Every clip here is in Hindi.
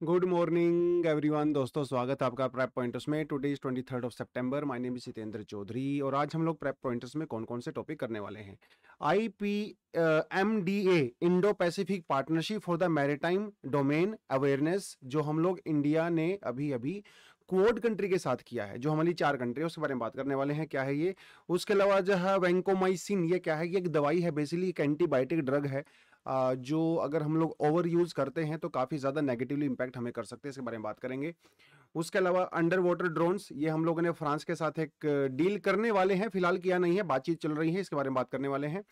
गुड मॉर्निंग एवरीवन दोस्तों, स्वागत है आपका प्रेप पॉइंटर्स में। Today is twenty third of September my name is Jitendra Chaudhary और आज हम लोग प्रेप पॉइंटर्स में कौन कौन से टॉपिक करने वाले हैं। I P M D A Indo Pacific partnership for the maritime domain awareness जो हम लोग इंडिया ने अभी अभी क्वाड कंट्री के साथ किया है, जो हमारी चार कंट्री है, उसके बारे में बात करने वाले हैं। क्या है ये? उसके अलावा जो है वेंकोमाइसिन ये क्या है? ये एक दवाई है बेसिकली एक एंटीबायोटिक ड्रग है। जो अगर हम लोग ओवर यूज़ करते हैं तो काफ़ी ज़्यादा नेगेटिवली इम्पैक्ट हमें कर सकते हैं, इसके बारे में बात करेंगे। उसके अलावा अंडर वाटर ड्रोन्स ये हम लोगों ने फ्रांस के साथ एक डील करने वाले हैं, फ़िलहाल किया नहीं है, बातचीत चल रही है, इसके बारे में बात करने वाले हैं।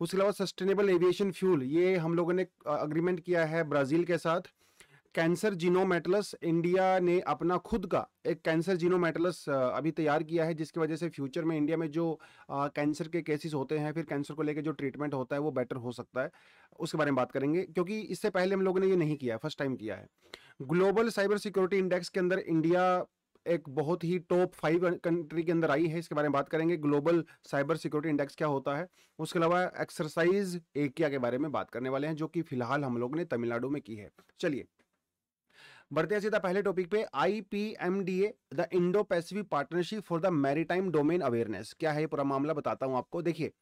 उसके अलावा सस्टेनेबल एविएशन फ्यूल ये हम लोगों ने अग्रीमेंट किया है ब्राज़ील के साथ। कैंसर जीनोमेटलस इंडिया ने अपना खुद का एक कैंसर जीनोमेटलस अभी तैयार किया है, जिसकी वजह से फ्यूचर में इंडिया में जो कैंसर के केसेस होते हैं, फिर कैंसर को लेकर जो ट्रीटमेंट होता है, वो बेटर हो सकता है। उसके बारे में बात करेंगे, क्योंकि इससे पहले हम लोगों ने ये नहीं किया, फ़र्स्ट टाइम किया है। ग्लोबल साइबर सिक्योरिटी इंडेक्स के अंदर इंडिया एक बहुत ही टॉप फाइव कंट्री के अंदर आई है, इसके बारे में बात करेंगे, ग्लोबल साइबर सिक्योरिटी इंडेक्स क्या होता है। उसके अलावा एक्सरसाइज एकिया के बारे में बात करने वाले हैं, जो कि फ़िलहाल हम लोग ने तमिलनाडु में की है। चलिए बढ़ते हैं सीधा पहले टॉपिक पे। I P M D A the Indo Pacific partnership for the maritime domain awareness क्या है पूरा मामला, बताता हूँ आपको। देखिए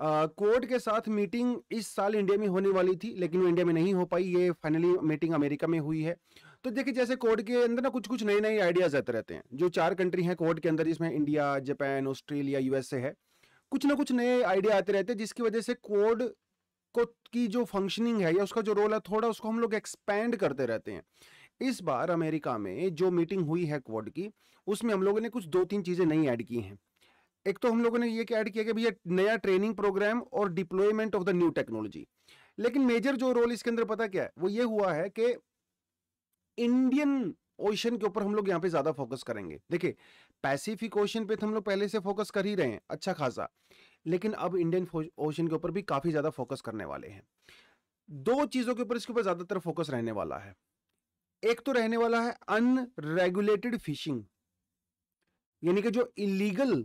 कोर्ट के साथ मीटिंग इस साल इंडिया में होने वाली थी, लेकिन वो इंडिया में नहीं हो पाई। ये फाइनली मीटिंग अमेरिका में हुई है। तो देखिए, जैसे कोर्ट के अंदर ना कुछ कुछ नए नए आइडियाज़ आते रहते हैं। जो चार कंट्री हैं कोर्ट के अंदर, जिसमें इंडिया जापान ऑस्ट्रेलिया यूएसए है। कुछ ना कुछ नए आइडिया आते रहते हैं, जिसकी वजह से कोड को की जो फंक्शनिंग है या उसका जो रोल है, थोड़ा उसको हम लोग एक्सपैंड करते रहते हैं। इस बार अमेरिका में जो मीटिंग हुई है क्वाड की, उसमें हम लोगों ने कुछ दो तीन चीज़ें नई ऐड की हैं। एक तो हम लोगों ने ये ऐड किया कि भैया नया ट्रेनिंग प्रोग्राम और deployment of the new technology. लेकिन मेजर जो रोल इसके अंदर पता क्या है? वो ये हुआ है कि इंडियन ओशन के ऊपर हम लोग यहाँ पे ज़्यादा फोकस करेंगे। देखिए, पैसिफिक ओशन पे तो हम लोग पहले से फोकस कर ही रहे हैं अच्छा खासा। लेकिन अब इंडियन ओशन के ऊपर भी काफ़ी ज़्यादा फोकस करने वाले हैं। दो चीज़ों के ऊपर इसके ऊपर ज़्यादातर फोकस रहने वाला है। एक तो रहने वाला है अनरेगुलेटेड फिशिंग यानी कि जो इलीगल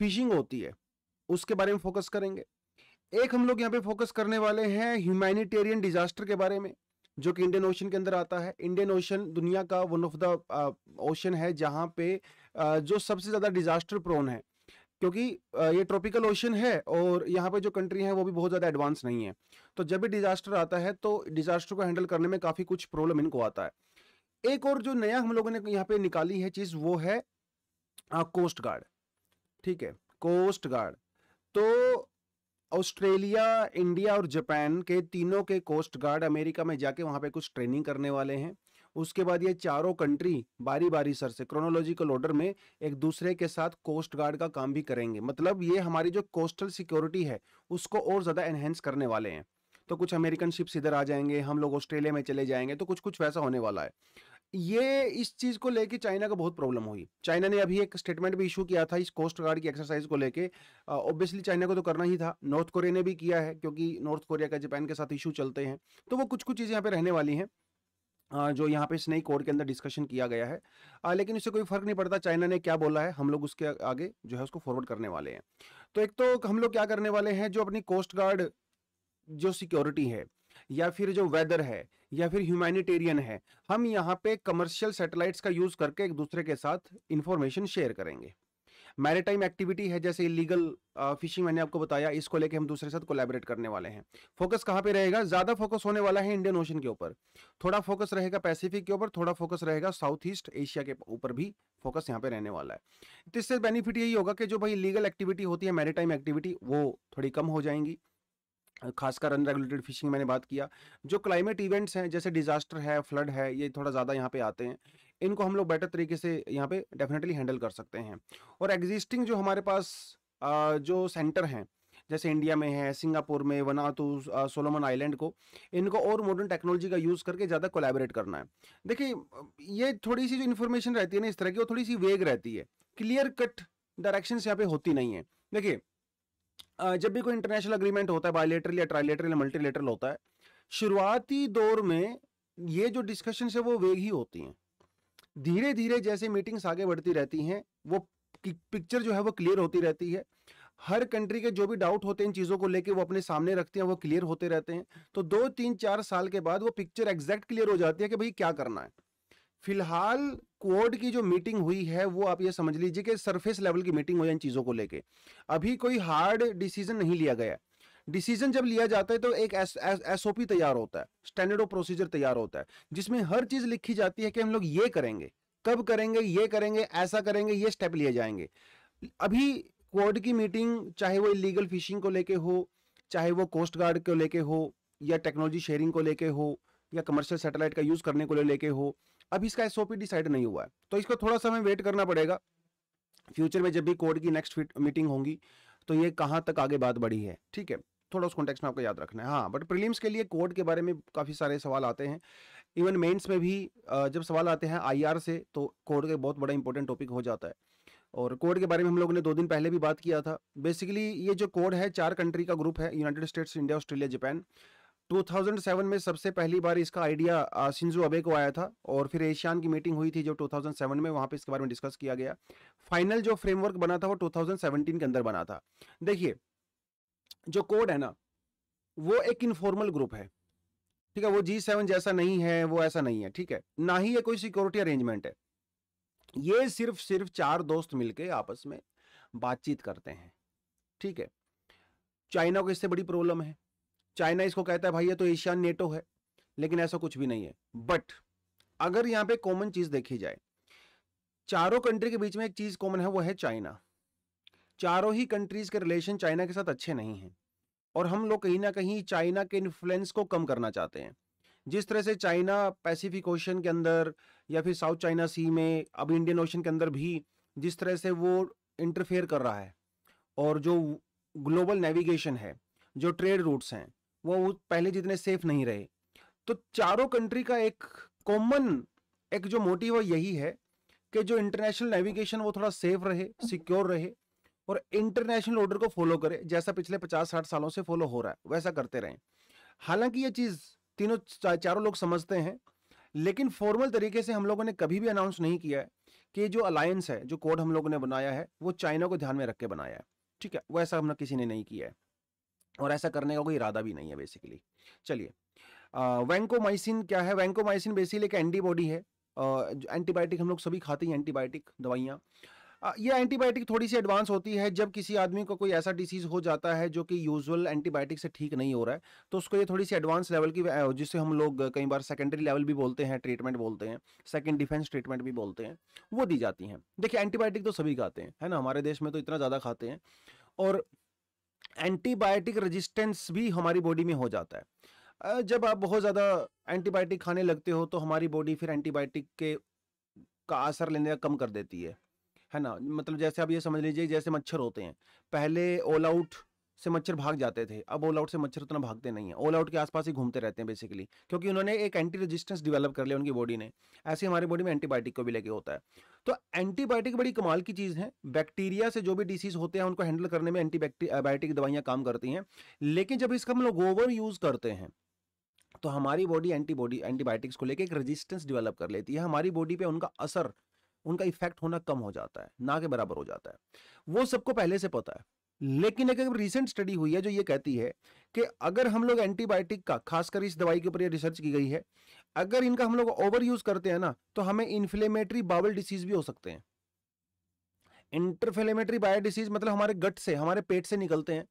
फिशिंग होती है, उसके बारे में फोकस करेंगे। एक हम लोग यहाँ पे फोकस करने वाले हैं ह्यूमैनिटेरियन डिजास्टर के बारे में, जो कि इंडियन ओशन के अंदर आता है। इंडियन ओशन दुनिया का वन ऑफ़ द ओशन है जहाँ पे जो सबसे ज़्यादा डिजास्टर प्रोन है। क्योंकि ये ट्रॉपिकल ओशन है और यहाँ पे जो कंट्री है वो भी बहुत ज़्यादा एडवांस नहीं है। तो जब भी डिजास्टर आता है तो डिजास्टर को हैंडल करने में काफ़ी कुछ प्रॉब्लम इनको आता है। एक और जो नया हम लोगों ने यहाँ पे निकाली है चीज़, वो है कोस्ट गार्ड ठीक है कोस्ट गार्ड तो ऑस्ट्रेलिया, इंडिया और जापान के तीनों के कोस्ट गार्ड अमेरिका में जाके वहाँ पे कुछ ट्रेनिंग करने वाले हैं। उसके बाद ये चारों कंट्री बारी बारी सर से क्रोनोलॉजिकल ऑर्डर में एक दूसरे के साथ कोस्ट गार्ड का काम भी करेंगे। मतलब ये हमारी जो कोस्टल सिक्योरिटी है, उसको और ज़्यादा एनहेंस करने वाले हैं। तो कुछ अमेरिकन शिप्स इधर आ जाएँगे, हम लोग ऑस्ट्रेलिया में चले जाएँगे तो कुछ कुछ वैसा होने वाला है। ये इस चीज़ को लेके चाइना का बहुत प्रॉब्लम हुई। चाइना ने अभी एक स्टेटमेंट भी इशू किया था इस कोस्ट गार्ड की एक्सरसाइज को लेके। ऑब्वियसली चाइना को तो करना ही था। नॉर्थ कोरिया ने भी किया है क्योंकि नॉर्थ कोरिया का जापान के साथ इशू चलते हैं। तो वो कुछ कुछ चीज़ें यहाँ पे रहने वाली हैं जो यहाँ पे स्नेक कोड के अंदर डिस्कशन किया गया है। आ, लेकिन इससे कोई फ़र्क नहीं पड़ता चाइना ने क्या बोला है हम लोग उसके आगे जो है उसको फॉरवर्ड करने वाले हैं। तो एक तो हम लोग क्या करने वाले हैं जो अपनी कोस्ट गार्ड जो सिक्योरिटी है या फिर जो वेदर है, या फिर ह्यूमैनिटेरियन है, हम यहाँ पे कमर्शियल सैटेलाइट्स का यूज़ करके एक दूसरे के साथ इंफॉर्मेशन शेयर करेंगे। मैरिटाइम एक्टिविटी है, जैसे इलीगल फिशिंग मैंने आपको बताया, इसको लेके हम दूसरे साथ कोलैबोरेट करने वाले हैं। फोकस कहाँ पे रहेगा? ज़्यादा फोकस होने वाला है इंडियन ओशन के ऊपर। थोड़ा फोकस रहेगा पैसिफिक के ऊपर, थोड़ा फोकस रहेगा साउथ ईस्ट एशिया के ऊपर भी फोकस यहाँ पे रहने वाला है। तो इससे बेनिफिट यही होगा कि जो भाई लीगल एक्टिविटी होती है मैरिटाइम एक्टिविटी वो थोड़ी कम हो जाएँगी। खासकर अनरेगुलेटेड फिशिंग मैंने बात किया। जो क्लाइमेट इवेंट्स हैं, जैसे डिजास्टर है फ्लड है, ये थोड़ा ज़्यादा यहाँ पे आते हैं। इनको हम लोग बेटर तरीके से यहाँ पे डेफिनेटली हैंडल कर सकते हैं। और एग्जिस्टिंग जो हमारे पास जो सेंटर हैं, जैसे इंडिया में है सिंगापुर में वनातु सोलोमन आइलैंड को, इनको और मॉडर्न टेक्नोलॉजी का यूज़ करके ज़्यादा कोलैबोरेट करना है। देखिए, ये थोड़ी सी जो इन्फॉर्मेशन रहती है ना, इस तरह की, वो थोड़ी सी वेग रहती है। क्लियर कट डायरेक्शन यहाँ पे होती नहीं है। देखिए जब भी कोई इंटरनेशनल अग्रीमेंट होता है बायोलेटरल या ट्राइलेटरल या मल्टीलेटरल होता है, शुरुआती दौर में ये जो डिस्कशन है, वो वेग ही होती हैं। धीरे धीरे जैसे मीटिंग्स आगे बढ़ती रहती हैं, वो पिक्चर जो है, वो क्लियर होती रहती है। हर कंट्री के जो भी डाउट होते हैं इन चीज़ों को लेके, वो अपने सामने रखते हैं, वो क्लियर होते रहते हैं। तो दो, तीन, चार साल के बाद वो पिक्चर एग्जैक्ट क्लियर हो जाती है कि भाई क्या करना है। फ़िलहाल कोड की जो मीटिंग हुई है, वो आप ये समझ लीजिए कि सरफेस लेवल की मीटिंग हो जाए इन चीज़ों को लेके। अभी कोई हार्ड डिसीज़न नहीं लिया गया डिसीज़न जब लिया जाता है तो एक एस ओ पी तैयार होता है, स्टैंडर्ड ऑफ़ प्रोसीजर तैयार होता है, जिसमें हर चीज़ लिखी जाती है कि हम लोग ये करेंगे, कब करेंगे, ये करेंगे, ऐसा करेंगे, ये स्टेप लिए जाएँगे। अभी कोर्ट की मीटिंग, चाहे वो इलीगल फिशिंग को लेके हो, चाहे वो कोस्ट गार्ड को लेके हो, या टेक्नोलॉजी शेयरिंग को लेके हो, या कमर्शियल सैटेलाइट का यूज़ करने को लेके हो अभी इसका एसओपी डिसाइड नहीं हुआ है। तो इसको थोड़ा सा हमें वेट करना पड़ेगा। फ्यूचर में जब भी कोर्ट की नेक्स्ट मीटिंग होगी तो ये कहाँ तक आगे बात बढ़ी है, ठीक है? थोड़ा उस कॉन्टेक्स्ट में आपको याद रखना है। हाँ बट प्रीलिम्स के लिए कोर्ट के बारे में काफ़ी सारे सवाल आते हैं। इवन मेंस में भी जब सवाल आते हैं आईआर से तो कोड का बहुत बड़ा इंपॉर्टेंट टॉपिक हो जाता है। और कोड के बारे में हम लोगों ने दो दिन पहले भी बात किया था। बेसिकली ये जो कोड है, चार कंट्री का ग्रुप है United States India Australia Japan 2007 में सबसे पहली बार इसका आइडिया सिंजू अबे को आया था और फिर एशियान की मीटिंग हुई थी जो 2007 में, वहाँ पे इसके बारे में डिस्कस किया गया। फाइनल जो फ्रेमवर्क बना था वो 2017 के अंदर बना था। देखिए, जो कोड है ना, वो एक इनफॉर्मल ग्रुप है। ठीक है, वो जी सेवन जैसा नहीं है, वो ऐसा नहीं है, ठीक है? ना ही ये कोई सिक्योरिटी अरेंजमेंट है। ये सिर्फ़ सिर्फ़ चार दोस्त मिलके आपस में बातचीत करते हैं, ठीक है? चाइना को इससे बड़ी प्रॉब्लम है। चाइना इसको कहता है, भाई, ये तो एशियान नेटो है। लेकिन ऐसा कुछ भी नहीं है। बट अगर यहाँ पे कॉमन चीज़ देखी जाए, चारों कंट्री के बीच में एक चीज़ कॉमन है, वो है चाइना। चारों ही कंट्रीज़ के रिलेशन चाइना के साथ अच्छे नहीं हैं। और हम लोग कहीं ना कहीं चाइना के इन्फ्लुएंस को कम करना चाहते हैं। जिस तरह से चाइना पैसिफिक ओशन के अंदर या फिर साउथ चाइना सी में, अब इंडियन ओशन के अंदर भी जिस तरह से वो इंटरफेयर कर रहा है। और जो ग्लोबल नेविगेशन है, जो ट्रेड रूट्स हैं वो पहले जितने सेफ़ नहीं रहे। तो चारों कंट्री का एक कॉमन एक जो मोटिव है यही है कि जो इंटरनेशनल नेविगेशन वो थोड़ा सेफ़ रहे सिक्योर रहे और इंटरनेशनल ऑर्डर को फॉलो करे जैसा पिछले पचास साठ सालों से फॉलो हो रहा है वैसा करते रहे। हालाँकि ये चीज़ तीनों चारों लोग समझते हैं लेकिन फॉर्मल तरीके से हम लोगों ने कभी भी अनाउंस नहीं किया है कि जो अलायंस है जो कोड हम लोगों ने बनाया है वो चाइना को ध्यान में रख के बनाया है। ठीक है वैसा हमने किसी ने नहीं किया है। और ऐसा करने का कोई इरादा भी नहीं है बेसिकली चलिए वैंकोमाइसिन क्या है? वैंकोमाइसिन बेसिकली एक एंटीबॉडी है एंटीबायोटिक हम लोग सभी खाते हैं एंटीबायोटिक दवाइयाँ। ये एंटीबायोटिक थोड़ी सी एडवांस होती है, जब किसी आदमी को कोई ऐसा डिसीज हो जाता है, जो कि यूजुअल एंटीबायोटिक से ठीक नहीं हो रहा है तो उसको ये थोड़ी सी एडवांस लेवल की जिसे हम लोग कई बार सेकेंडरी लेवल भी बोलते हैं ट्रीटमेंट बोलते हैं सेकेंड डिफेंस ट्रीटमेंट भी बोलते हैं, वो दी जाती हैं। देखिए एंटीबायोटिक तो सभी खाते हैं, है ना? हमारे देश में तो इतना ज़्यादा खाते हैं, और एंटीबायोटिक रेजिस्टेंस भी हमारी बॉडी में हो जाता है। जब आप बहुत ज़्यादा एंटीबायोटिक खाने लगते हो तो हमारी बॉडी फिर एंटीबायोटिक के का असर लेने का कम कर देती है। है ना? मतलब जैसे आप ये समझ लीजिए, जैसे मच्छर होते हैं, पहले ऑल आउट से मच्छर भाग जाते थे। अब ऑल आउट से मच्छर उतना भागते नहीं है। ऑल आउट के आसपास ही घूमते रहते हैं बेसिकली क्योंकि उन्होंने एक एंटी रेजिस्टेंस डेवलप कर लिया उनकी बॉडी ने। ऐसे हमारी बॉडी में एंटीबायोटिक को भी लेके होता है। तो एंटीबायोटिक बड़ी कमाल की चीज़ है। बैक्टीरिया से जो भी डिसीज होते हैं, उनको हैंडल करने में एंटीबायोटिक दवाइयाँ काम करती हैं। लेकिन जब इसका हम लोग ओवर यूज़ करते हैं तो हमारी बॉडी एंटीबॉडी एंटीबायोटिक्स को लेकर एक रेजिस्टेंस डेवलप कर लेती है। हमारी बॉडी पे उनका असर, उनका इफ़ेक्ट होना कम हो जाता है, ना के बराबर हो जाता है। वो सबको पहले से पता है। लेकिन एक रिसेंट स्टडी हुई है जो ये कहती है कि अगर हम लोग एंटीबायोटिक का, खासकर इस दवाई के ऊपर रिसर्च की गई है, अगर इनका हम लोग ओवर यूज़ करते हैं ना तो हमें इन्फ्लेमेटरी बावल डिसीज भी हो सकते हैं। इंटरफ्लेमेटरी बायो डिसीज मतलब हमारे गट से, हमारे पेट से निकलते हैं।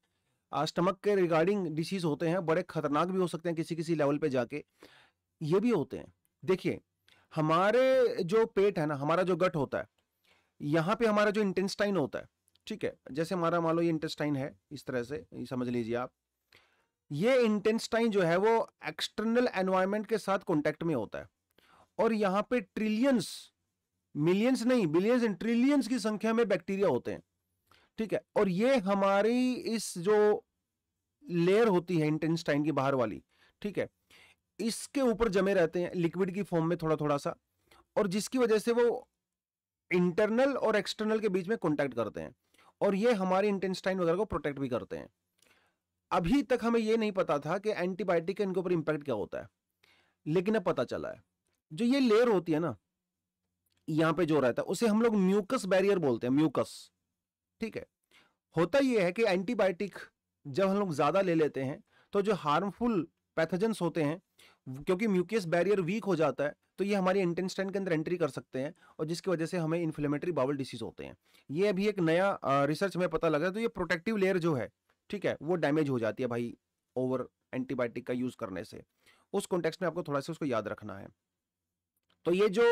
स्टमक के रिगार्डिंग डिसीज होते हैं, बड़े खतरनाक भी हो सकते हैं किसी किसी लेवल पे जाके। ये भी होते हैं। देखिए, हमारे जो पेट है ना, हमारा जो गट होता है, यहाँ पे हमारा जो इंटेंस्टाइन होता है ठीक है, जैसे हमारा मान लो ये इंटेस्टाइन है, इस तरह से समझ लीजिए आप। ये इंटेंस्टाइन जो है वो एक्सटर्नल एनवायरमेंट के साथ कॉन्टेक्ट में होता है। और यहाँ पे ट्रिलियंस मिलियंस नहीं बिलियंस एंड ट्रिलियंस की संख्या में बैक्टीरिया होते हैं। ठीक है, और ये हमारी इस जो लेयर होती है इंटेंस्टाइन की बाहर वाली, ठीक है, इसके ऊपर जमे रहते हैं लिक्विड की फॉर्म में थोड़ा थोड़ा सा, और जिसकी वजह से वो इंटरनल और एक्सटर्नल के बीच में कॉन्टैक्ट करते हैं। और ये हमारे इंटेंस्टाइन वगैरह को प्रोटेक्ट भी करते हैं। अभी तक हमें ये नहीं पता था कि एंटीबायोटिक का इनके ऊपर इंपैक्ट क्या होता है, लेकिन अब पता चला है। जो ये लेयर होती है ना, यहाँ पे जो रहता है, उसे हम लोग म्यूकस बैरियर बोलते हैं म्यूकस ठीक है? होता यह है कि एंटीबायोटिक जब हम लोग ज़्यादा ले लेते हैं तो जो हार्मफुल पैथोजेंस होते हैं क्योंकि म्यूकियस बैरियर वीक हो जाता है तो ये हमारी इंटेंस्टाइन के अंदर एंट्री कर सकते हैं और जिसकी वजह से हमें इन्फ्लेमेटरी बाउल डिसीज होते हैं। ये अभी एक नया रिसर्च में पता लगा तो ये प्रोटेक्टिव लेयर जो है ठीक है वो डैमेज हो जाती है भाई ओवर एंटीबायोटिक का यूज़ करने से। उस कॉन्टेक्स्ट में आपको थोड़ा सा उसको याद रखना है। तो ये जो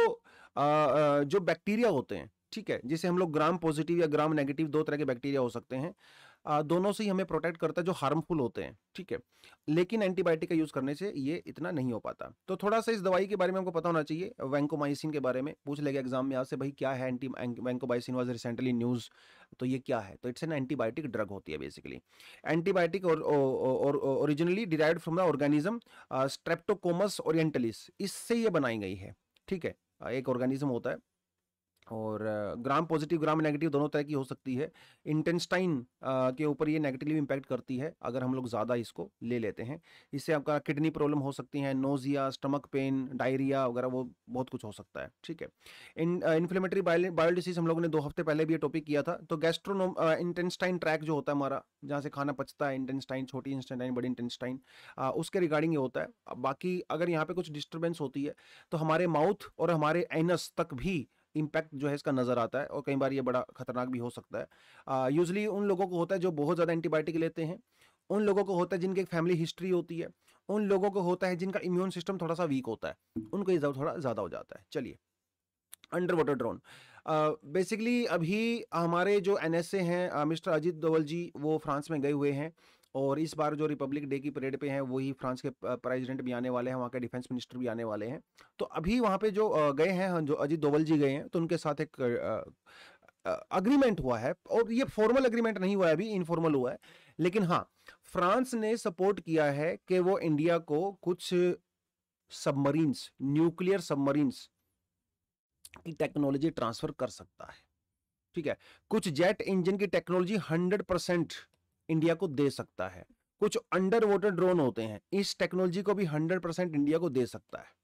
आ, जो बैक्टीरिया होते हैं ठीक है जिसे हम लोग ग्राम पॉजिटिव या ग्राम नेगेटिव दो तरह के बैक्टीरिया हो सकते हैं दोनों से ही हमें प्रोटेक्ट करता है जो हार्मफुल होते हैं, ठीक है? लेकिन एंटीबायोटिक का यूज़ करने से ये इतना नहीं हो पाता। तो थोड़ा सा इस दवाई के बारे में हमको पता होना चाहिए वैंकोमाइसिन के बारे में। पूछ लेगा एग्ज़ाम में आज से, भाई, क्या है anti vancomycin was recently news तो ये क्या है? तो इट्स एन एंटीबायोटिक ड्रग होती है बेसिकली एंटीबायोटिक और originally derive from the organism Streptomyces orientalis इससे ये बनाई गई है, ठीक है? एक ऑर्गेनिज्म होता है और ग्राम पॉजिटिव ग्राम नेगेटिव दोनों तरह की हो सकती है। इंटेंस्टाइन के ऊपर ये नेगेटिवली इम्पैक्ट करती है, अगर हम लोग ज़्यादा इसको ले लेते हैं। इससे आपका किडनी प्रॉब्लम हो सकती है नोजिया स्टमक पेन डायरिया वगैरह वो बहुत कुछ हो सकता है, ठीक है। इन इन्फ्लेमेटरी बायोल डिसीज हम लोगों ने दो हफ़्ते पहले भी ये टॉपिक किया था। तो गैस्ट्रोनोम इंटेंस्टाइन ट्रैक जो होता है हमारा, जहाँ से खाना पचता है इंटेंस्टाइन छोटी इंटेंस्टाइन बड़ी इंटेंस्टाइन उसके रिगार्डिंग ये होता है। बाकी अगर यहाँ पे कुछ डिस्टर्बेंस होती है तो हमारे माउथ और हमारे एनस तक भी इम्पैक्ट जो है इसका नज़र आता है और कई बार ये बड़ा खतरनाक भी हो सकता है। यूजली उन लोगों को होता है जो बहुत ज़्यादा एंटीबायोटिक लेते हैं, उन लोगों को होता है जिनकी फैमिली हिस्ट्री होती है, उन लोगों को होता है जिनका इम्यून सिस्टम थोड़ा सा वीक होता है, उनको ये थोड़ा ज़्यादा हो जाता है। चलिए अंडर वाटर ड्रोन बेसिकली अभी हमारे जो एनएसए हैं मिस्टर अजीत दोवल जी वो फ्रांस में गए हुए हैं और इस बार जो रिपब्लिक डे की परेड पे हैं वही फ्रांस के प्रेसिडेंट भी आने वाले हैं, वहाँ के डिफेंस मिनिस्टर भी आने वाले हैं। तो अभी वहाँ पे जो गए हैं जो अजीत दोवल जी गए हैं तो उनके साथ एक अग्रीमेंट हुआ है और ये फॉर्मल अग्रीमेंट नहीं हुआ है, अभी इनफॉर्मल हुआ है। लेकिन हाँ फ्रांस ने सपोर्ट किया है कि वो इंडिया को कुछ सबमरीन्स न्यूक्लियर सबमरीन्स की टेक्नोलॉजी ट्रांसफ़र कर सकता है। ठीक है? कुछ जेट इंजन की टेक्नोलॉजी हंड्रेड परसेंट इंडिया को दे सकता है। कुछ अंडर वाटर ड्रोन होते हैं इस टेक्नोलॉजी को भी हंड्रेड परसेंट इंडिया को दे सकता है।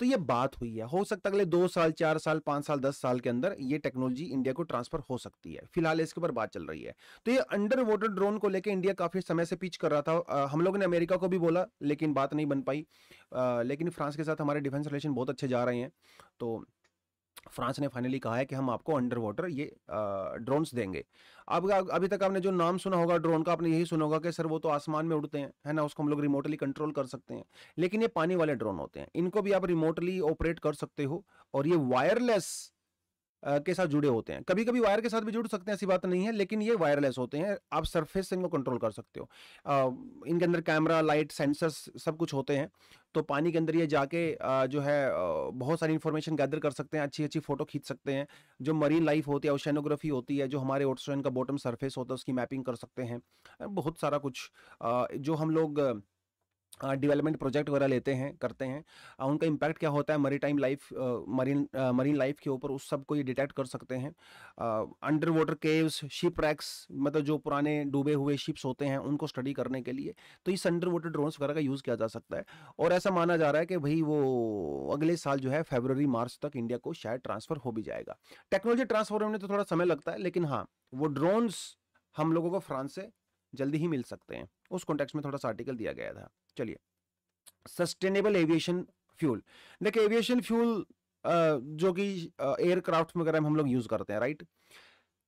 तो ये बात हुई है हो सकता है अगले दो साल चार साल पाँच साल दस साल के अंदर ये टेक्नोलॉजी इंडिया को ट्रांसफ़र हो सकती है। फ़िलहाल इसके ऊपर बात चल रही है। तो ये अंडर वाटर ड्रोन को लेकर इंडिया काफ़ी समय से पिच कर रहा था आ, हम लोगों ने अमेरिका को भी बोला लेकिन बात नहीं बन पाई। आ, लेकिन फ्रांस के साथ हमारे डिफेंस रिलेशन बहुत अच्छे जा रहे हैं तो फ्रांस ने फाइनली कहा है कि हम आपको अंडर वाटर ये ड्रोन्स देंगे। अब अभी तक आपने जो नाम सुना होगा ड्रोन का, आपने यही सुना होगा कि सर वो तो आसमान में उड़ते हैं, है ना? उसको हम लोग रिमोटली कंट्रोल कर सकते हैं। लेकिन ये पानी वाले ड्रोन होते हैं। इनको भी आप रिमोटली ऑपरेट कर सकते हो और ये वायरलेस के साथ जुड़े होते हैं। कभी कभी वायर के साथ भी जुड़ सकते हैं, ऐसी बात नहीं है, लेकिन ये वायरलेस होते हैं। आप सरफेस से इनको कंट्रोल कर सकते हो। इनके अंदर कैमरा लाइट सेंसर्स सब कुछ होते हैं। तो पानी के अंदर ये जाके जो है बहुत सारी इन्फॉर्मेशन गैदर कर सकते हैं अच्छी अच्छी फ़ोटो खींच सकते हैं। जो मरीन लाइफ होती है ओशनोग्राफी होती है, जो हमारे ओशन का बॉटम सरफेस होता है, उसकी मैपिंग कर सकते हैं। बहुत सारा कुछ जो हम लोग डेवलपमेंट प्रोजेक्ट वगैरह लेते हैं, करते हैं। उनका इम्पैक्ट क्या होता है? Maritime life marine marine life के ऊपर उस सबको ये डिटेक्ट कर सकते हैं। Underwater caves shipwrecks मतलब जो पुराने डूबे हुए शिप्स होते हैं, उनको स्टडी करने के लिए। तो इस अंडर वाटर ड्रोन्स वगैरह का यूज़ किया जा सकता है। और ऐसा माना जा रहा है कि भाई वो अगले साल जो है फेबररी मार्च तक इंडिया को शायद ट्रांसफ़र हो भी जाएगा। टेक्नोलॉजी ट्रांसफ़र होने तो थोड़ा समय लगता है, लेकिन हाँ वो ड्रोन्स हम लोगों को फ्रांस से जल्दी ही मिल सकते हैं। उस कॉन्टेक्स्ट में थोड़ा सा आर्टिकल दिया गया था। चलिए। सस्टेनेबल एविएशन फ्यूल देखिए एविएशन फ्यूल जो कि एयरक्राफ्ट वगैरह में हम लोग यूज़ करते हैं राइट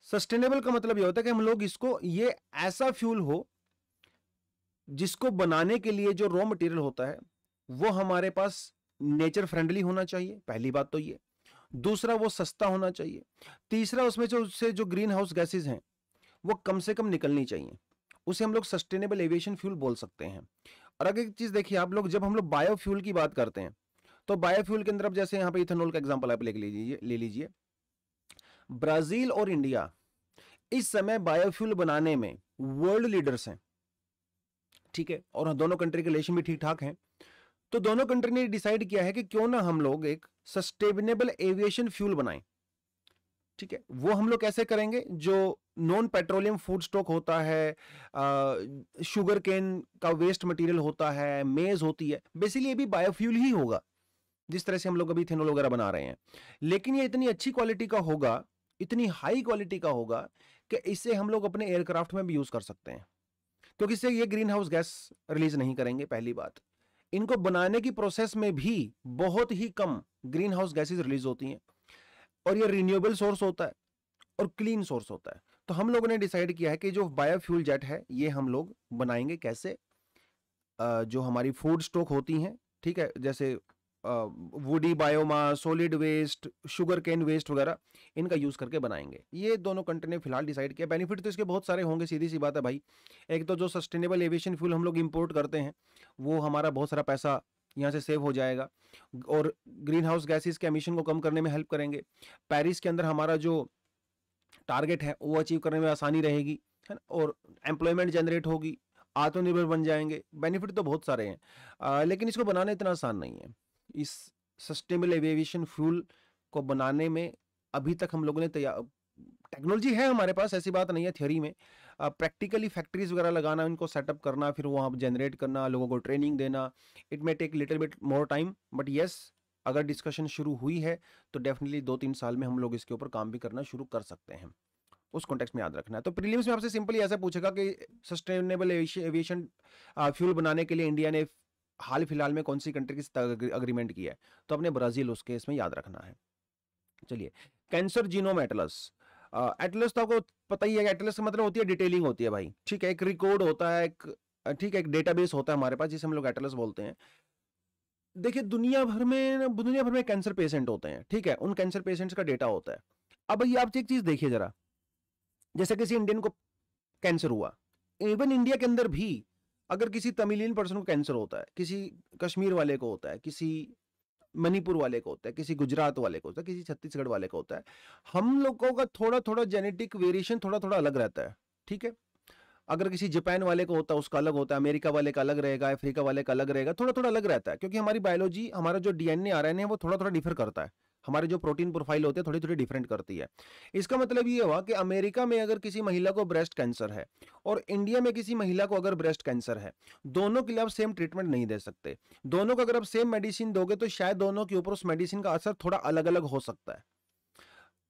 सस्टेनेबल का मतलब ये होता है कि हम लोग इसको, ये ऐसा फ्यूल हो, जिसको बनाने के लिए जो रॉ मटेरियल होता है, वो हमारे पास नेचर फ्रेंडली होना चाहिए, पहली बात तो ये। दूसरा, वो सस्ता होना चाहिए। तीसरा, उसमें जो उससे जो ग्रीन हाउस गैसेज हैं, वो कम से कम निकलनी चाहिए। उसे हम लोग सस्टेनेबल एविएशन फ्यूल बोल सकते हैं। और अगर एक चीज़ देखिए, आप लोग जब हम लोग बायोफ्यूल की बात करते हैं तो बायोफ्यूल के अंदर अब जैसे यहाँ पे इथेनॉल का एग्जांपल आप ले लीजिए ले लीजिए। ब्राज़ील और इंडिया इस समय बायोफ्यूल बनाने में वर्ल्ड लीडर्स हैं, ठीक है? और दोनों कंट्री के रिलेशन भी ठीक ठाक हैं। तो दोनों कंट्री ने डिसाइड किया है कि क्यों ना हम लोग एक सस्टेनेबल एविएशन फ्यूल बनाएँ। ठीक है, वो हम लोग कैसे करेंगे? जो नॉन पेट्रोलियम फ़ूड स्टॉक होता है शुगर केन का वेस्ट मटेरियल होता है मेज होती है बेसिकली ये भी बायोफ्यूल ही होगा, जिस तरह से हम लोग अभी इथेनॉल वगैरह बना रहे हैं। लेकिन ये इतनी अच्छी क्वालिटी का होगा, इतनी हाई क्वालिटी का होगा, कि इसे हम लोग अपने एयरक्राफ्ट में भी यूज़ कर सकते हैं। क्योंकि इससे ये ग्रीन हाउस गैस रिलीज़ नहीं करेंगे, पहली बात। इनको बनाने की प्रोसेस में भी बहुत ही कम ग्रीन हाउस गैसेज रिलीज़ होती हैं। और ये रिन्यूएबल सोर्स होता है और क्लीन सोर्स होता है। तो हम लोगों ने डिसाइड किया है कि जो बायोफ्यूल जेट है, ये हम लोग बनाएँगे कैसे? जो हमारी फ़ूड स्टॉक होती हैं, ठीक है? जैसे woody biomass solid waste sugarcane waste वगैरह, इनका यूज़ करके बनाएँगे। ये दोनों कंट्री ने फ़िलहाल डिसाइड किया। बेनिफिट तो इसके बहुत सारे होंगे सीधी सी बात है भाई। एक तो जो सस्टेनेबल एविएशन फ्यूल हम लोग इंपोर्ट करते हैं, वो हमारा बहुत सारा पैसा यहाँ से सेव हो जाएगा। और ग्रीन हाउस गैसेज के एमिशन को कम करने में हेल्प करेंगे। पेरिस के अंदर हमारा जो टारगेट है वो अचीव करने में आसानी रहेगी है ना? और एम्प्लॉयमेंट जनरेट होगी आत्मनिर्भर बन जाएँगे। बेनिफिट तो बहुत सारे हैं। आ, लेकिन इसको बनाना इतना आसान नहीं है। इस सस्टेनेबल एविएशन फ्यूल को बनाने में अभी तक हम लोगों ने तैयार टेक्नोलॉजी है हमारे पास ऐसी बात नहीं है थियोरी में। प्रैक्टिकली फैक्ट्रीज वगैरह लगाना इनको सेटअप करना, फिर वहाँ जनरेट करना, लोगों को ट्रेनिंग देना। It may take little bit more time but yes अगर डिस्कशन शुरू हुई है तो डेफिनेटली दो तीन साल में हम लोग इसके ऊपर काम भी करना शुरू कर सकते हैं। उस कॉन्टेक्स्ट में याद रखना है। तो प्रीलिम्स में आपसे सिंपली ऐसा पूछेगा कि सस्टेनेबल एविएशन फ्यूल बनाने के लिए इंडिया ने हाल फ़िलहाल में कौन सी कंट्री के अग्रीमेंट किया है? तो अपने ब्राज़ील उस केस में याद रखना है। चलिए कैंसर जीनोम एटलस एटलस तो आपको पता ही है एटलस का मतलब होती है डिटेलिंग होती है भाई। ठीक है, एक रिकॉर्ड होता है, एक ठीक है, एक डेटाबेस होता है हमारे पास, जिसे हम लोग एटलस बोलते हैं। देखिए, दुनिया भर में दुनिया भर में कैंसर पेशेंट होते हैं, ठीक है, उन कैंसर पेशेंट्स का डेटा होता है। अब ये आप एक चीज़ देखिए जरा, जैसे किसी इंडियन को कैंसर हुआ। इवन इंडिया के अंदर भी अगर किसी तमिलियन पर्सन को कैंसर होता है, किसी कश्मीर वाले को होता है, किसी मणिपुर वाले को होता है, किसी गुजरात वाले को होता है, किसी छत्तीसगढ़ वाले को होता है। हम लोगों का थोड़ा थोड़ा जेनेटिक वेरिएशन थोड़ा थोड़ा अलग रहता है, ठीक है? अगर किसी जापान वाले का होता है, उसका अलग होता है, अमेरिका वाले का अलग रहेगा, अफ्रीका वाले का अलग रहेगा थोड़ा थोड़ा अलग रहता है, क्योंकि हमारी बायोलॉजी हमारा जो डीएनए आ रहे हैं, वो थोड़ा थोड़ा डिफर करता है। हमारे जो प्रोटीन प्रोफ़ाइल होते हैं थोड़ी थोड़ी डिफरेंट करती है। इसका मतलब ये हुआ कि अमेरिका में अगर किसी महिला को ब्रेस्ट कैंसर है और इंडिया में किसी महिला को अगर ब्रेस्ट कैंसर है, दोनों के लिए आप सेम ट्रीटमेंट नहीं दे सकते। दोनों को अगर आप सेम मेडिसिन दोगे तो शायद दोनों के ऊपर उस मेडिसिन का असर थोड़ा अलग अलग हो सकता है।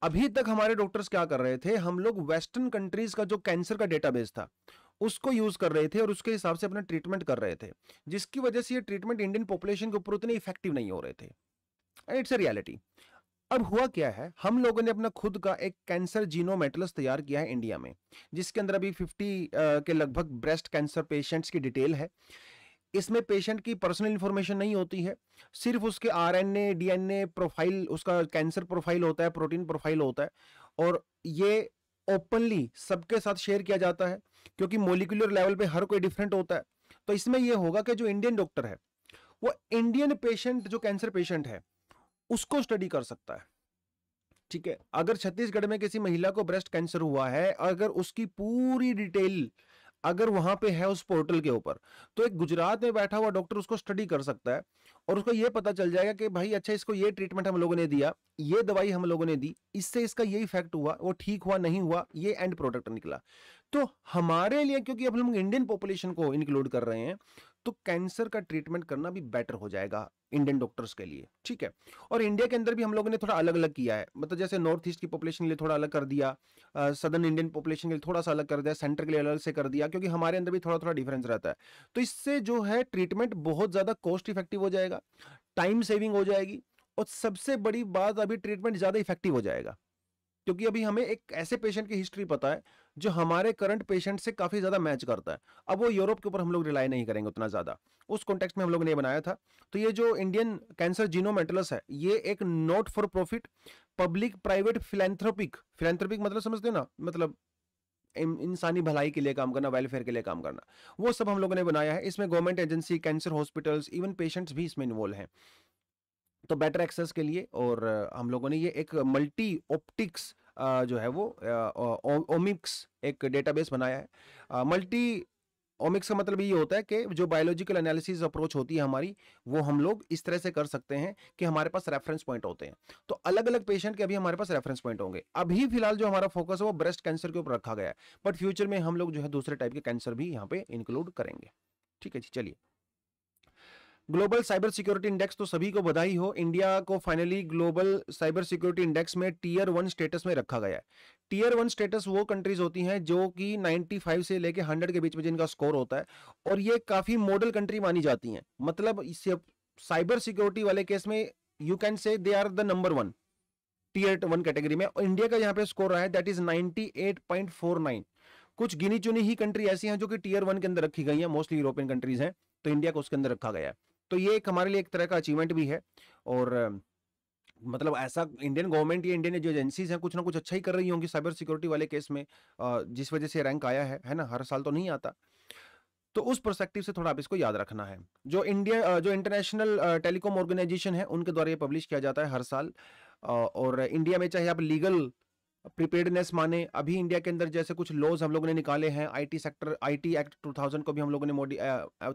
अभी तक हमारे डॉक्टर्स क्या कर रहे थे, हम लोग वेस्टर्न कंट्रीज़ का जो कैंसर का डेटाबेस था, उसको यूज़ कर रहे थे और उसके हिसाब से अपना ट्रीटमेंट कर रहे थे, जिसकी वजह से ये ट्रीटमेंट इंडियन पॉपुलेशन के ऊपर उतने इफ़ेक्टिव नहीं हो रहे थे। इट्स अ रियलिटी अब हुआ क्या है? हम लोगों ने अपना खुद का एक कैंसर जीनोम एटलस तैयार किया है इंडिया में, जिसके अंदर अभी 50 के लगभग ब्रेस्ट कैंसर पेशेंट्स की डिटेल है। इसमें पेशेंट की पर्सनल इंफॉर्मेशन नहीं होती है, सिर्फ़ उसके आरएनए, डीएनए प्रोफ़ाइल, उसका कैंसर प्रोफ़ाइल होता है, प्रोटीन प्रोफ़ाइल होता है, और ये ओपनली सबके साथ शेयर किया जाता है, क्योंकि मोलिकुलर लेवल पे हर कोई डिफरेंट होता है। तो इसमें यह होगा कि जो इंडियन डॉक्टर है, वो इंडियन पेशेंट, जो कैंसर पेशेंट है उसको स्टडी कर सकता है। ठीक है? अगर छत्तीसगढ़ में किसी महिला को ब्रेस्ट कैंसर हुआ है, अगर उसकी पूरी डिटेल अगर वहाँ पे है उस पोर्टल के ऊपर तो एक गुजरात में बैठा हुआ डॉक्टर उसको स्टडी कर सकता है और उसको ये पता चल जाएगा कि भाई अच्छा इसको ये ट्रीटमेंट हम लोगों ने दिया, ये दवाई हम लोगों ने दी, इससे इसका ये इफ़ेक्ट हुआ, वो ठीक हुआ, नहीं हुआ, ये एंड प्रोडक्ट निकला। तो हमारे लिए, क्योंकि अब हम इंडियन पॉपुलेशन को इंक्लूड कर रहे हैं तो कैंसर का ट्रीटमेंट करना भी बेटर हो जाएगा इंडियन डॉक्टर्स के लिए, ठीक है? और इंडिया के अंदर भी हम लोगों ने थोड़ा अलग अलग किया है मतलब जैसे नॉर्थ ईस्ट की पॉपुलेशन के लिए थोड़ा अलग कर दिया सदर्न इंडियन पॉपुलेशन के लिए थोड़ा सा अलग कर दिया, सेंटर के लिए अलग से कर दिया, क्योंकि हमारे अंदर भी थोड़ा थोड़ा डिफरेंस रहता है। तो इससे जो है ट्रीटमेंट बहुत ज़्यादा कॉस्ट इफ़ेक्टिव हो जाएगा टाइम सेविंग हो जाएगी और सबसे बड़ी बात अभी ट्रीटमेंट ज़्यादा इफ़ेक्टिव हो जाएगा, क्योंकि अभी हमें एक ऐसे पेशेंट की हिस्ट्री पता है जो हमारे करंट पेशेंट से काफ़ी ज़्यादा मैच करता है। अब वो यूरोप के ऊपर हम लोग रिलाई नहीं करेंगे उतना ज़्यादा। उस कॉन्टेक्स्ट में हम लोग ने बनाया था। तो ये जो इंडियन कैंसर जीनोम है, ये एक not for profit public private philanthropic philanthropic मतलब समझते हो ना? मतलब इंसानी भलाई के लिए काम करना वेलफेयर के लिए काम करना। वो सब हम लोगों ने बनाया है। इसमें government agency cancer hospitals even patients भी इसमें इन्वॉल्व हैं। तो बेटर एक्सेस के लिए और हम लोगों ने ये एक मल्टी ऑप्टिक्स जो है वो ओमिक्स एक डेटाबेस बनाया है। मल्टी, ओमिक्स का मतलब ये होता है कि जो बायोलॉजिकल एनालिसिस अप्रोच होती है हमारी, वो हम लोग इस तरह से कर सकते हैं कि हमारे पास रेफरेंस पॉइंट होते हैं। तो अलग अलग पेशेंट के अभी हमारे पास रेफरेंस पॉइंट होंगे। अभी फ़िलहाल जो हमारा फोकस है, वो ब्रेस्ट कैंसर के ऊपर रखा गया है। बट फ्यूचर में हम लोग जो है दूसरे टाइप के कैंसर भी यहाँ पे इंक्लूड करेंगे। ठीक है जी, चलिए। ग्लोबल साइबर सिक्योरिटी इंडेक्स तो सभी को बधाई हो इंडिया को finally global cyber security index में टीयर वन स्टेटस में रखा गया है। टीयर वन स्टेटस वो कंट्रीज़ होती हैं जो कि 95 से लेके 100 के बीच में जिनका स्कोर होता है, और ये काफ़ी मॉडल कंट्री मानी जाती हैं। मतलब साइबर सिक्योरिटी वाले केस में you can say they are the number one tier one category में। और इंडिया का यहाँ पे स्कोर रहा है दैट इज़ 98.49 कुछ गिनी चुनी ही कंट्री ऐसी हैं जो कि टीयर वन के अंदर रखी गई हैं मोस्टली यूरोपियन कंट्रीज़ हैं तो इंडिया को उसके अंदर रखा गया है। तो ये एक हमारे लिए एक तरह का अचीवमेंट भी है। और मतलब ऐसा इंडियन गवर्नमेंट या इंडियन जो एजेंसीज हैं, कुछ ना कुछ अच्छा ही कर रही होंगी साइबर सिक्योरिटी वाले केस में जिस वजह से रैंक आया है है ना? हर साल तो नहीं आता। तो उस परस्पेक्टिव से थोड़ा आप इसको याद रखना है। जो इंडिया जो इंटरनेशनल टेलीकॉम ऑर्गेनाइजेशन है, उनके द्वारा ये पब्लिश किया जाता है हर साल। और इंडिया में चाहे आप लीगल प्रिपेयर्डनेस माने, अभी इंडिया के अंदर जैसे कुछ लॉज हम लोगों ने निकाले हैं आईटी सेक्टर आईटी एक्ट 2000 को भी हम लोगों ने मोडी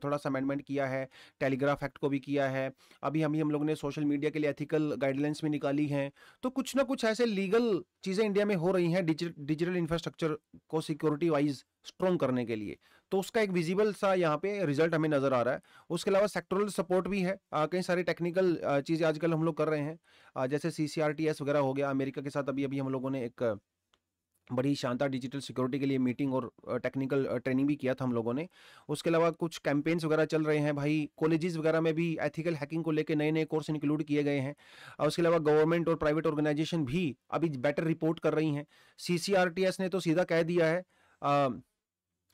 थोड़ा सा अमेंडमेंट किया है टेलीग्राफ एक्ट को भी किया है, अभी हम हम लोगों ने सोशल मीडिया के लिए एथिकल गाइडलाइंस भी निकाली हैं तो कुछ ना कुछ ऐसे लीगल चीज़ें इंडिया में हो रही हैं डिजिटल इंफ्रास्ट्रक्चर को सिक्योरिटी वाइज स्ट्रॉन्ग करने के लिए। तो उसका एक विजिबल सा यहाँ पे रिज़ल्ट हमें नज़र आ रहा है। उसके अलावा सेक्टरल सपोर्ट भी है। कई सारी टेक्निकल चीज़ें आजकल हम लोग कर रहे हैं। जैसे सीसीआरटीएस वगैरह हो गया। अमेरिका के साथ अभी अभी हम लोगों ने एक बड़ी शानदार डिजिटल सिक्योरिटी के लिए मीटिंग और टेक्निकल ट्रेनिंग भी किया था हम लोगों ने। उसके अलावा कुछ कैंपेन्स वगैरह चल रहे हैं। भाई कॉलेजेस वगैरह में भी एथिकल हैकिंग को लेकर नए नए कोर्स इंक्लूड किए गए हैं। और उसके अलावा गवर्नमेंट और प्राइवेट ऑर्गेनाइजेशन भी अभी बेटर रिपोर्ट कर रही हैं। सीसीआरटीएस ने तो सीधा कह दिया है।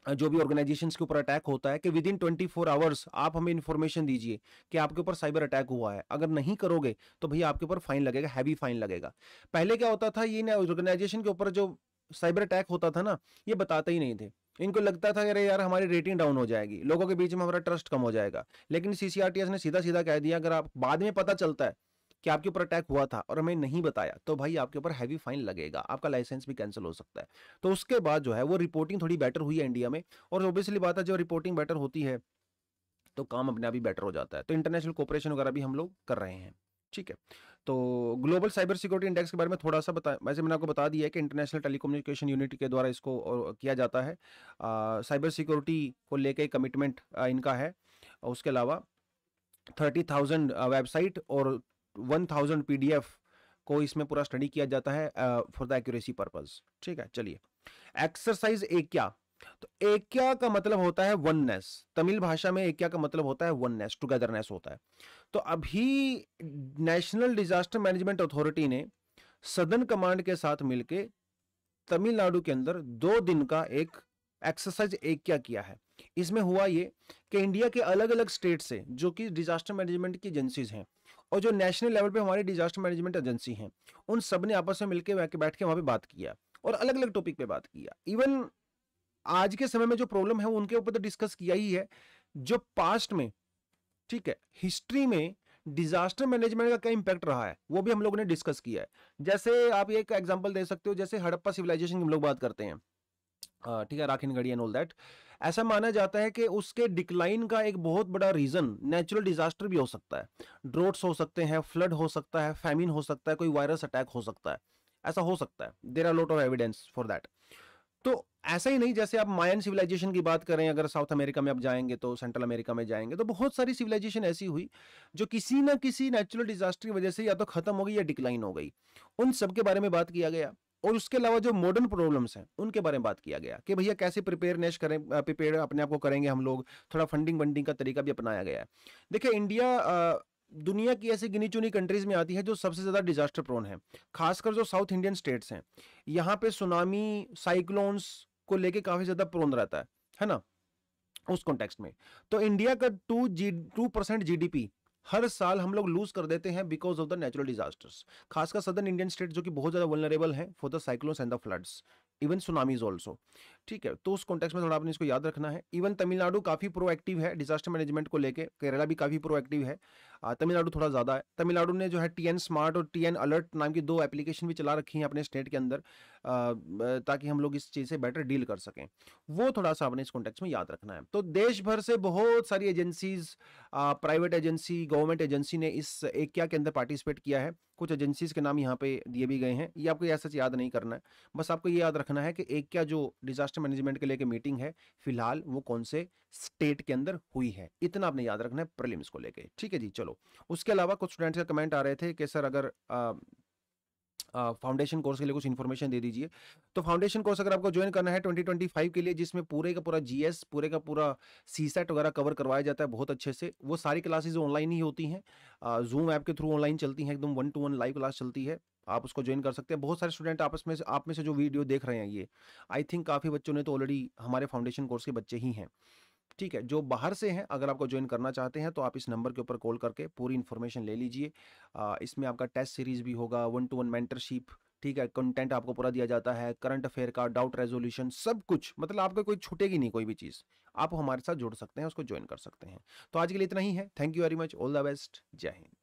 जो भी ऑर्गेनाइजेशंस के ऊपर अटैक होता है कि within twenty four hours आप हमें इन्फॉर्मेशन दीजिए कि आपके ऊपर साइबर अटैक हुआ है। अगर नहीं करोगे तो भैया आपके ऊपर फाइन लगेगा, हैवी फाइन लगेगा। पहले क्या होता था, ये ऑर्गेनाइजेशन के ऊपर जो साइबर अटैक होता था ना, ये बताते ही नहीं थे। इनको लगता था अरे यार, हमारी रेटिंग डाउन हो जाएगी, लोगों के बीच में हमारा ट्रस्ट कम हो जाएगा। लेकिन सीसीआरटीएस ने सीधा सीधा कह दिया, अगर आप बाद में पता चलता है कि आपके ऊपर अटैक हुआ था और हमें नहीं बताया तो भाई आपके ऊपर हैवी फाइन लगेगा, आपका लाइसेंस भी कैंसिल हो सकता है। तो उसके बाद जो है वो रिपोर्टिंग थोड़ी बेटर हुई है इंडिया में और ऑब्वियसली बात है जो रिपोर्टिंग बेटर होती है तो काम अपने आप ही बेटर हो जाता है। तो इंटरनेशनल कोऑपरेशन वगैरह भी हम लोग कर रहे हैं, ठीक है? तो ग्लोबल साइबर सिक्योरिटी इंडेक्स के बारे में थोड़ा सा बता, वैसे मैंने आपको बता दिया है कि इंटरनेशनल टेलीकम्युनिकेशन यूनिट के द्वारा इसको किया जाता है। साइबर सिक्योरिटी को लेके कमिटमेंट इनका है, उसके अलावा थर्टी थाउज़ेंड वेबसाइट और वन थाउज़ेंड पी को इसमें पूरा स्टडी किया जाता है फॉर द एक्यूरेसी पर्पज ठीक है, चलिए। एक्सरसाइज एक क्या तो क्या का मतलब होता है वननेस तमिल भाषा में क्या का मतलब होता है वननेस टुगेदरनेस होता है। तो अभी नेशनल डिजास्टर मैनेजमेंट अथॉरिटी ने सदन कमांड के साथ मिलकर तमिलनाडु के अंदर दो दिन का एक एक्सरसाइज एक क्या किया है। इसमें हुआ ये कि इंडिया के अलग अलग स्टेट से, जो कि डिजास्टर मैनेजमेंट की एजेंसीज हैं और जो नेशनल लेवल पे हमारी डिजास्टर मैनेजमेंट एजेंसी हैं, उन सबने आपस में मिलकर बैठ के वहाँ पे बात किया और अलग अलग टॉपिक पे बात किया। इवन आज के समय में जो प्रॉब्लम है, उनके ऊपर तो डिस्कस किया ही है। जो पास्ट में, ठीक है हिस्ट्री में डिजास्टर मैनेजमेंट का क्या इंपैक्ट रहा है, वो भी हम लोगों ने डिस्कस किया है। जैसे आप एक एग्जांपल दे सकते हो, जैसे हड़प्पा सिविलाइजेशन की हम लोग बात करते हैं। ठीक है राखिन गढ़ी एंड ऑल दैट ऐसा माना जाता है कि उसके डिक्लाइन का एक बहुत बड़ा रीजन नेचुरल डिजास्टर भी हो सकता है। ड्रोट्स हो सकते हैं फ्लड हो सकता है फैमिन हो सकता है, कोई वायरस अटैक हो सकता है। ऐसा हो सकता है। There are lot of evidence for that तो ऐसा ही नहीं जैसे आप मायन सिविलाइजेशन की बात करें, अगर साउथ अमेरिका में आप जाएँगे तो सेंट्रल अमेरिका में जाएँगे तो बहुत सारी सिविलाइजेशन ऐसी हुई जो किसी ना किसी नेचुरल डिजास्टर की वजह से या तो खत्म हो गई या डिक्लाइन हो गई। उन सब के बारे में बात किया गया। और उसके अलावा जो मॉडर्न प्रॉब्लम्स हैं, उनके बारे में बात किया गया कि भैया कैसे प्रिपेयरनेस करें प्रिपेयर अपने आप को करेंगे हम लोग, थोड़ा फंडिंग वंडिंग का तरीका भी अपनाया गया है। देखिए इंडिया दुनिया की ऐसी गिनी चुनी कंट्रीज़ में आती है जो सबसे ज़्यादा डिजास्टर प्रोन है, खासकर जो साउथ इंडियन स्टेट्स हैं। यहाँ पे सुनामी साइक्लोन्स को लेके काफ़ी ज़्यादा प्रोन रहता है है ना? उस कॉन्टेक्स्ट में। तो इंडिया का टू जी टू परसेंट जी हर साल हम लोग लूज कर देते हैं because of the natural disasters खासकर सदर इंडियन स्टेट जो कि बहुत ज़्यादा वनरेबल है for the cyclones and the floods even tsunamis also ठीक है तो उस कॉन्टेक्स्ट में थोड़ा आपने इसको याद रखना है। इवन तमिलनाडु काफ़ी प्रोएक्टिव है डिजास्टर मैनेजमेंट को लेके केरला भी काफ़ी प्रोएक्टिव है। तमिलनाडु थोड़ा ज़्यादा है। तमिलनाडु ने जो है टी एन स्मार्ट और टी एन अलर्ट नाम की दो एप्लीकेशन भी चला रखी हैं अपने स्टेट के अंदर ताकि हम लोग इस चीज़ से बेटर डील कर सकें। वो थोड़ा सा आपने इस कॉन्टेक्स्ट में याद रखना है। तो देश भर से बहुत सारी agencies private agency government agency ने इस एक के अंदर पार्टिसिपेट किया है। कुछ एजेंसीज के नाम यहाँ पे दिए भी गए हैं। ये आपको ऐसा याद नहीं करना है। बस आपको ये याद रखना है कि एक जो डिजास्टर डिजास्टर मैनेजमेंट के लेके मीटिंग है, फ़िलहाल वो कौन से? स्टेट के अंदर हुई है, इतना आपने याद रखना है प्रीलिम्स को लेके। ठीक है जी, चलो। उसके अलावा कुछ स्टूडेंट्स का कमेंट आ रहे थे कि सर अगर फाउंडेशन कोर्स के लिए कुछ इन्फॉर्मेशन दे दीजिए। तो फाउंडेशन कोर्स अगर आपको ज्वाइन करना है 2025 के लिए, जिसमें पूरे का पूरा जीएस पूरे का पूरा सी सेट वगैरह कवर करवाया जाता है बहुत अच्छे से, वो सारी क्लासेज ऑनलाइन ही होती हैं। जूम ऐप के थ्रू ऑनलाइन चलती हैं, एकदम one to one live class चलती है। आप उसको ज्वाइन कर सकते हैं। बहुत सारे स्टूडेंट आपस में से, आप में से जो वीडियो देख रहे हैं ये आई थिंक काफ़ी बच्चों ने तो ऑलरेडी हमारे फाउंडेशन कोर्स के बच्चे ही हैं। ठीक है, जो बाहर से हैं, अगर आपको ज्वाइन करना चाहते हैं तो आप इस नंबर के ऊपर कॉल करके पूरी इन्फॉर्मेशन ले लीजिए। इसमें आपका टेस्ट सीरीज़ भी होगा वन टू वन मेंटरशिप ठीक है कंटेंट आपको पूरा दिया जाता है करंट अफेयर का डाउट रेजोल्यूशन सब कुछ मतलब आपको कोई छूटेगी नहीं कोई भी चीज़। आप हमारे साथ जुड़ सकते हैं, उसको ज्वाइन कर सकते हैं। तो आज के लिए इतना ही है। Thank you very much all the best जय हिंद।